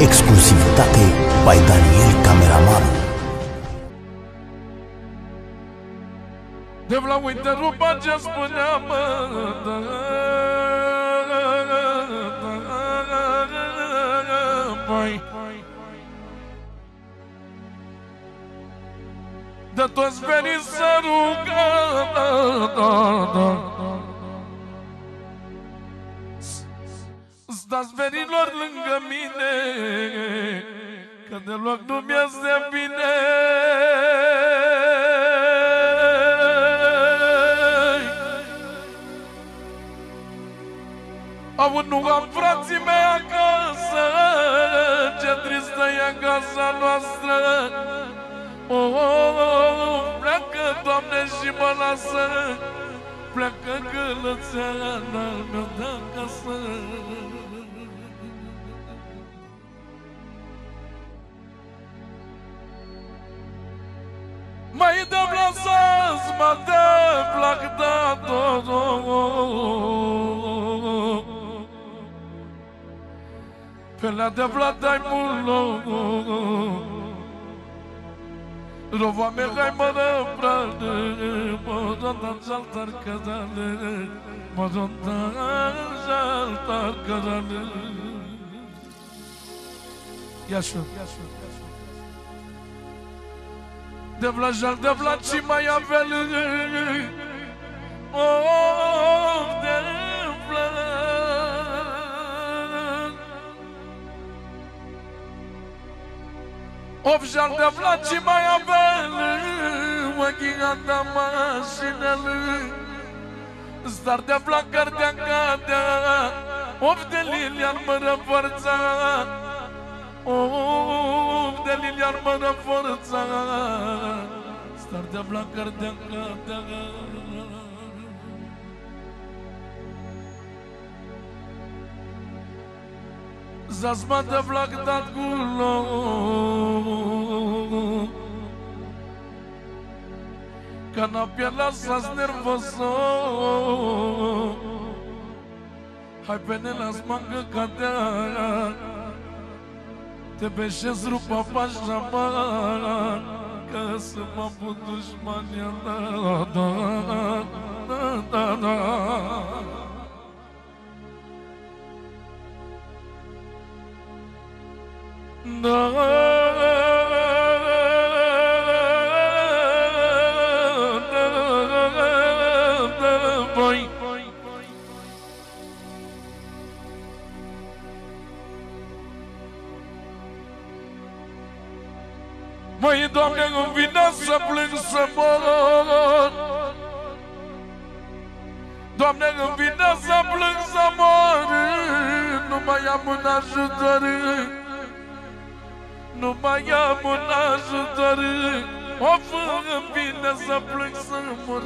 Exclusivitate by Daniel Cameraman. De vreau uite rupa ce spuneam mă, da, Băi De toți veni să rugă Stați venilor lângă mine Că deloc nu mi-este bine. Au nu am frații mei acasă Ce tristă e casa noastră. Oh, oh, oh, Pleacă, Doamne, și mă lasă Pleacă călățeana mea de acasă. Mai de vlasas, mă de plac da Pe la de vladai mulo Rova me gai mă răbrane Mă rândan jaltar cădane Mă rândan jaltar cădane Ia și De vla jal, de vla ci mai avel Oh, Of jal de vla ci mai avel Ochii gata mașinele Star de vla cardea cadea Of de lilian mără forța. Of de lilian mără forța. Star de vla cardea cadea Zazma de vlak dat gulo. Canapia lasas nervoso. Hai pe nelas mangă cadea Te beșez rupa pașaman Că să mă put dușmania. Da, da, da, da, da. Măi, Doamne, îmi vine să plâng să mor. Doamne, îmi vine să plâng să mor. Nu mai am un ajutor Nu mai am un ajutor. Of, îmi vine să plâng să mor.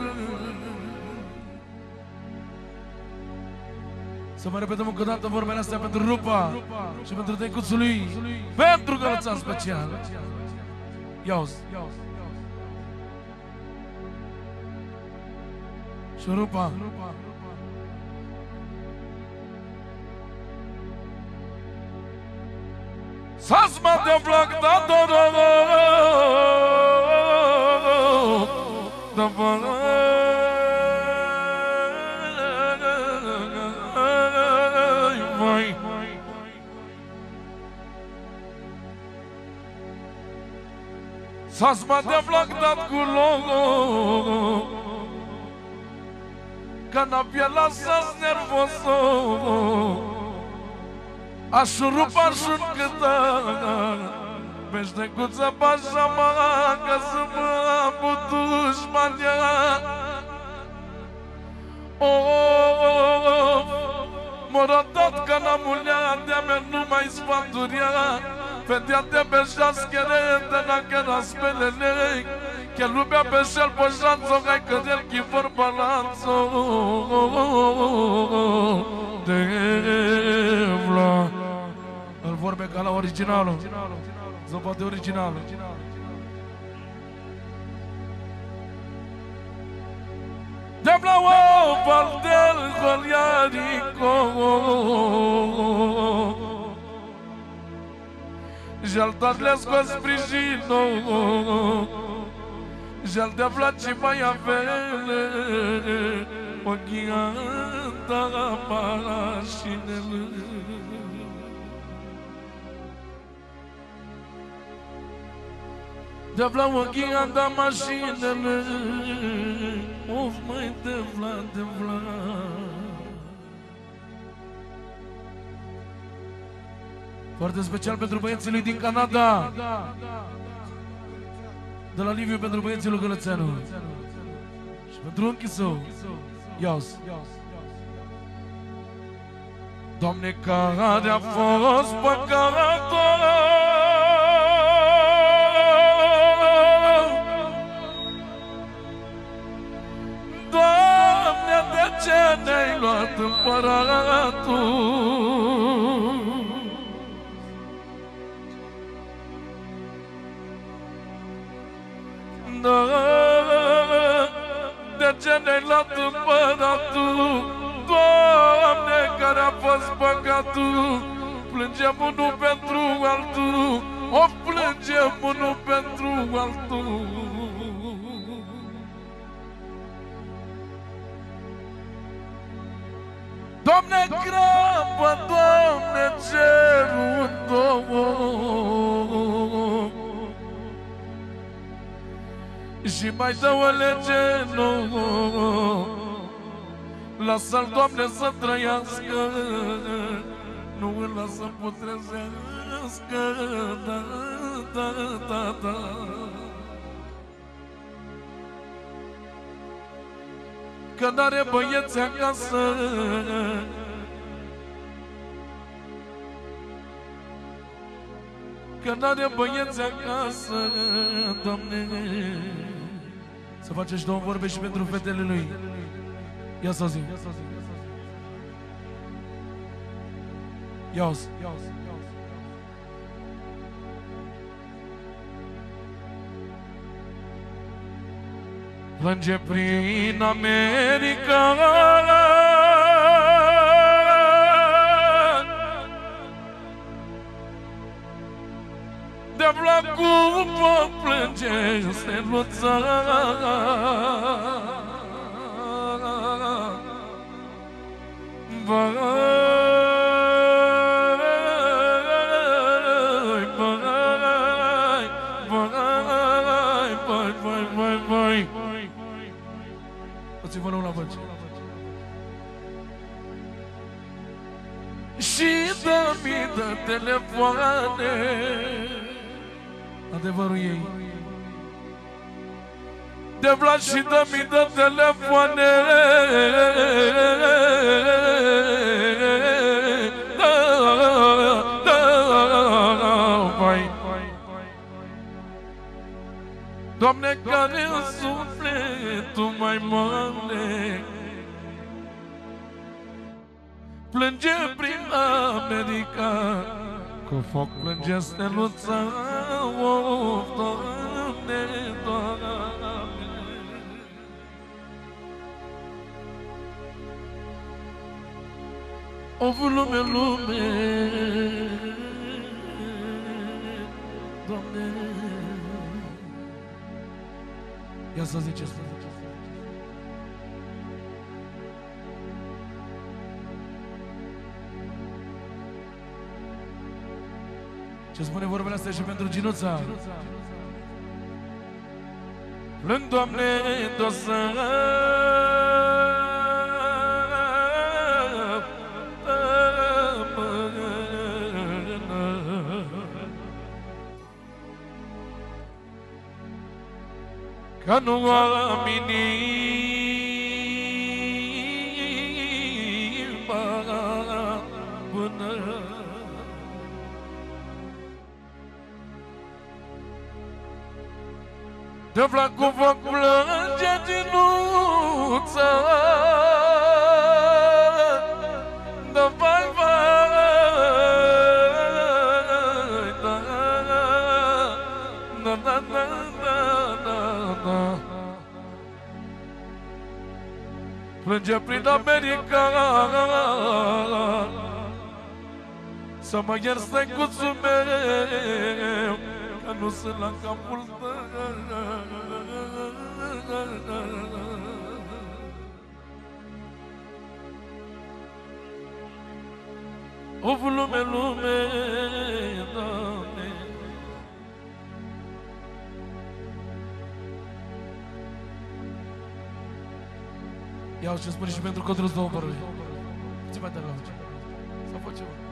Să mai repetăm încă o dată vorbele astea pentru Rupa Și pentru tăicuțul lui Pentru gălățan special Ia-uzi Și Rupa Sasma de vlak da do do do da vai Sasma de vlak dat cu logo Canapia lasas nervoso Aș rupa și încâta Peștecuța pașa mă Că să mă apu dușmania. Oh, m-a ratat ca la mulea De-a mea nu mai sfaturia. Vedea de pe șaschere De la că spelele Che lumea pe șel poșanțo Hai că del chi vor balanțo originalul. Zopa de originalul De blau Valdel Goliarico Jaltar le-a scos sprijinul. Jal de aflat ce mai avele. O ghianda mașinele De aflat o ghianda mașinele Of, măi, de aflat, de aflat Foarte special pentru băieții lui din Canada. De la Liviu pentru băieții lui Gălățeanu. Și pentru unchi său. Ios. Doamne, care a fost păcător împăratul? Da, de ce ne-ai luat împăratul? Doamne, care a fost păcatul? Plângem unul pentru altul, o plângem unul pentru altul. Doamne, grabă, Doamne, cerul în două Și mai dă o lege nouă. Lasă-l, Doamne, să trăiască. Nu îl lasă putrezească. Da, da, da, da Că n-are băieți acasă. Că n-are băieți acasă, Doamne. Să face și două vorbe și pentru fetele lui. Ia să auzim Ia auzi Plânge prin America. De placul mă plânge steluța Vai, telefoane Adevărul ei. De Vlad și dă mii de telefoane. Da, da, vai. Doamne, care în sufletul mai mare Plânge prin America Cu foc plânge steluța Of, Doamne, Doamne. Of, lume, lume Doamne. Ia să ziceți, să ziceți Ce spune vorbele astea și pentru Ginuța? Plâng, Doamne, de-o să Că nu am inima bună De vlac cu foc plânge ginuța De vai, vai, da, da, da, da, da, da, da. Plânge prin America. Să mă iert stăcuțul meu Că nu sunt la capul tău O lume, lume, Doamne Iau ce spune și pentru Codrus două părui Ce mai tare la voce Sau fă ceva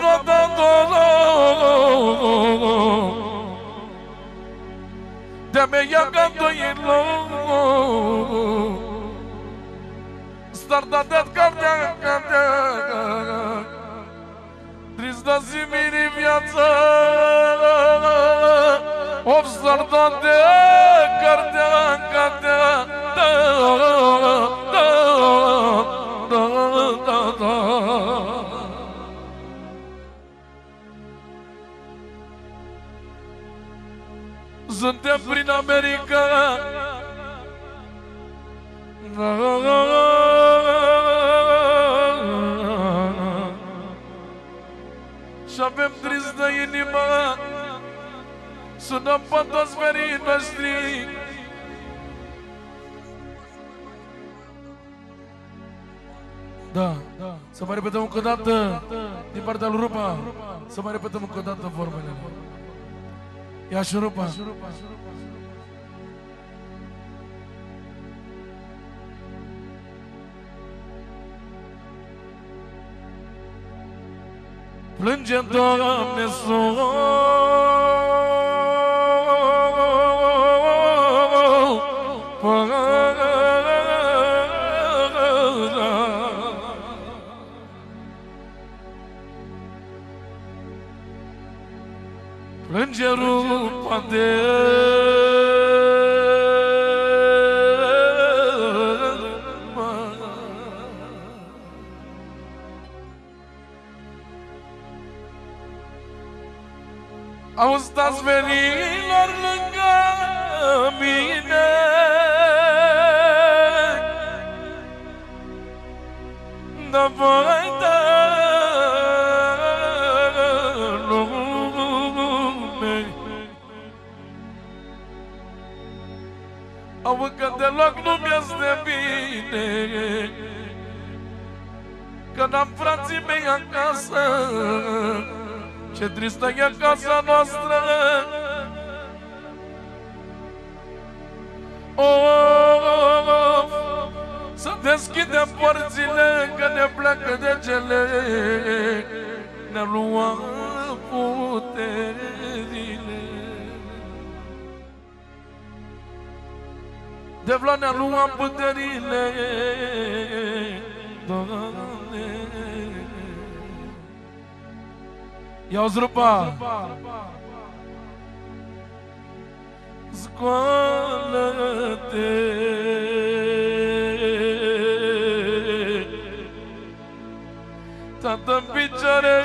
Of starta de cartea cartea. Da da da da da Suntem prin America. Și avem trist de inimă Sunăm pe toți verii noștri Da, da. Să mai repetăm încă o dată din partea lui Rupa. Să mai repetăm încă o dată vorbele. Ia și Rupa. Plânge, Doamne, Plânge Au stat verilor lângă mine. Da voi da lume. Au că deloc nu mi-este bine. Că n-am frații mei acasă ce tristă e casa noastră. Oh, Să deschidem porțile Că ne pleacă de cele Ne luăm puterile. De vla ne luăm puterile. Doamne Ia uzi rupa Scoală-te Tată în picioare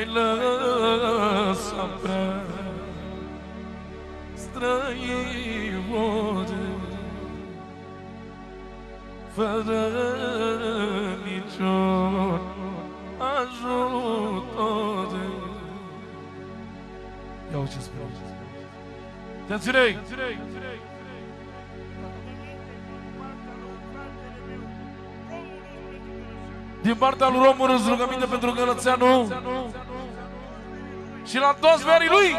mai lăsa prea străinori fără niciun ajutor. Ia uite ce spune. Atenție! Din partea lui Romul rugăminte pentru Gălățeanu și la toți verii lui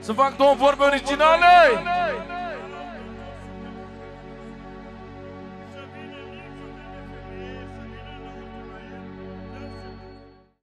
să fac două vorbe originale.